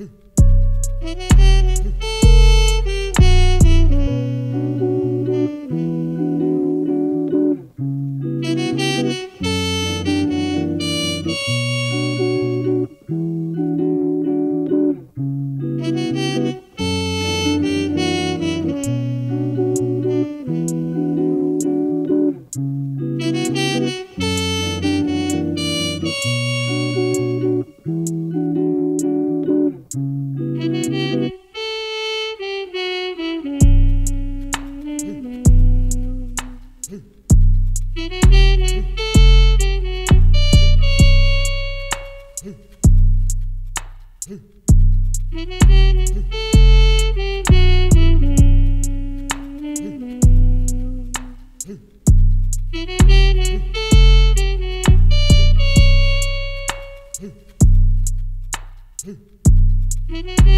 Ooh. Mm-hmm. Mm-hmm.